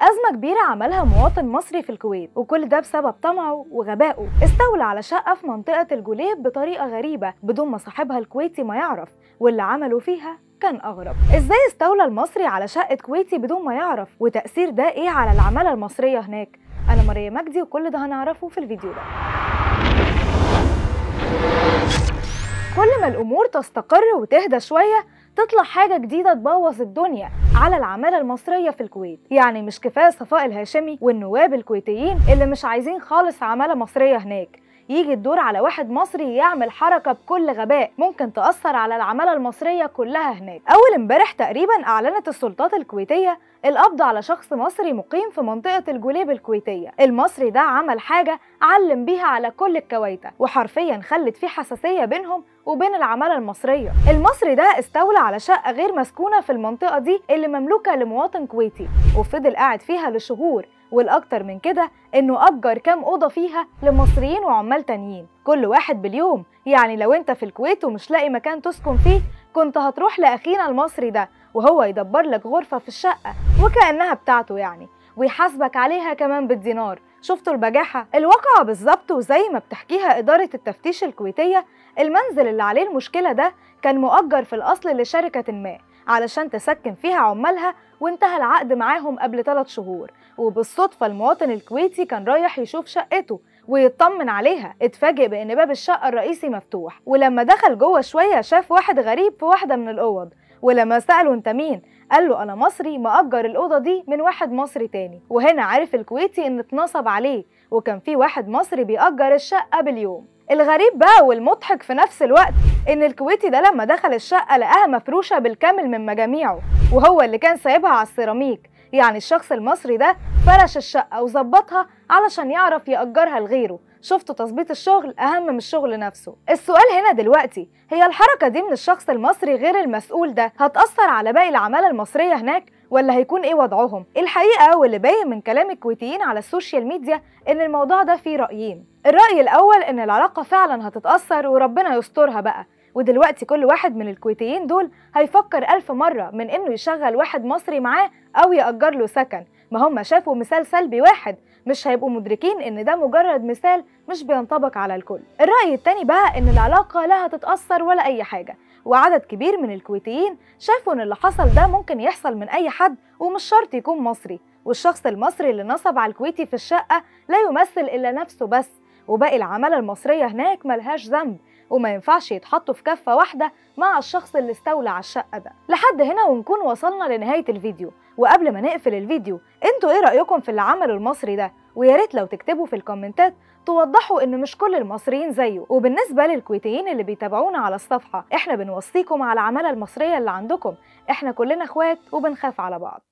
أزمة كبيرة عملها مواطن مصري في الكويت وكل ده بسبب طمعه وغبائه. استولى على شقة في منطقة الجوليب بطريقة غريبة بدون ما صاحبها الكويتي ما يعرف واللي عمله فيها كان أغرب. إزاي استولى المصري على شقة كويتي بدون ما يعرف؟ وتأثير ده إيه على العمالة المصرية هناك؟ أنا ماريا مجدي وكل ده هنعرفه في الفيديو ده. كل ما الأمور تستقر وتهدى شوية تطلع حاجة جديدة تبوظ الدنيا على العمالة المصرية في الكويت. يعني مش كفاية صفاء الهاشمي والنواب الكويتيين اللي مش عايزين خالص عمالة مصرية هناك. يجي الدور على واحد مصري يعمل حركة بكل غباء ممكن تأثر على العمالة المصرية كلها هناك. أول امبارح تقريبا أعلنت السلطات الكويتية القبض على شخص مصري مقيم في منطقة الجوليب الكويتية. المصري ده عمل حاجة علم بيها على كل الكويتة وحرفيا خلت في حساسية بينهم وبين العمالة المصرية. المصري ده استولى على شقة غير مسكونة في المنطقة دي اللي مملوكة لمواطن كويتي وفضل قاعد فيها لشهور. والأكتر من كده إنه أجر كام أوضة فيها لمصريين وعمال تانيين. كل واحد باليوم. يعني لو أنت في الكويت ومش لاقي مكان تسكن فيه كنت هتروح لأخينا المصري ده وهو يدبر لك غرفة في الشقة وكأنها بتاعته يعني. ويحاسبك عليها كمان بالدينار. شفتوا البجاحة؟ الواقعة بالظبط وزي ما بتحكيها إدارة التفتيش الكويتية المنزل اللي عليه المشكلة ده كان مؤجر في الأصل لشركة ما. علشان تسكن فيها عمالها وانتهى العقد معاهم قبل 3 شهور. وبالصدفة المواطن الكويتي كان رايح يشوف شقته ويطمن عليها. اتفاجئ بإن باب الشقة الرئيسي مفتوح. ولما دخل جوه شوية شاف واحد غريب في واحدة من الأوض. ولما سأله انت مين؟ قال له أنا مصري مأجر الأوضة دي من واحد مصري تاني. وهنا عرف الكويتي إن اتنصب عليه. وكان في واحد مصري بيأجر الشقة باليوم. الغريب بقى والمضحك في نفس الوقت إن الكويتي ده لما دخل الشقة لقاها مفروشة بالكامل من مجاميعه وهو اللي كان سايبها على السيراميك. يعني الشخص المصري ده فرش الشقة وظبطها علشان يعرف يأجرها لغيره. شفتوا تظبيط الشغل؟ أهم من الشغل نفسه. السؤال هنا دلوقتي هي الحركة دي من الشخص المصري غير المسؤول ده هتأثر على باقي العمالة المصرية هناك؟ ولا هيكون إيه وضعهم. الحقيقة واللي باين من كلام الكويتيين على ال social media إن الموضوع ده فيه رأيين. الرأي الأول إن العلاقة فعلا هتتأثر وربنا يسترها بقى. ودلوقتي كل واحد من الكويتيين دول هيفكر ألف مرة من إنه يشغل واحد مصري معاه أو يأجر له سكن. ما هم شافوا مثال سلبي واحد مش هيبقوا مدركين إن ده مجرد مثال مش بينطبق على الكل. الرأي التاني بقى إن العلاقة لا هتتأثر ولا أي حاجة وعدد كبير من الكويتيين شافوا إن اللي حصل ده ممكن يحصل من أي حد ومش شرط يكون مصري والشخص المصري اللي نصب على الكويتي في الشقة لا يمثل إلا نفسه بس وباقي العمالة المصرية هناك ملهاش ذنب. وما ينفعش يتحطوا في كفة واحدة مع الشخص اللي استولى على الشقة ده. لحد هنا ونكون وصلنا لنهاية الفيديو. وقبل ما نقفل الفيديو أنتوا إيه رأيكم في اللي عمله المصري ده؟ ويا ريت لو تكتبوا في الكومنتات توضحوا إن مش كل المصريين زيه. وبالنسبة للكويتيين اللي بيتابعونا على الصفحة إحنا بنوصيكم على العمالة المصرية اللي عندكم. إحنا كلنا إخوات وبنخاف على بعض.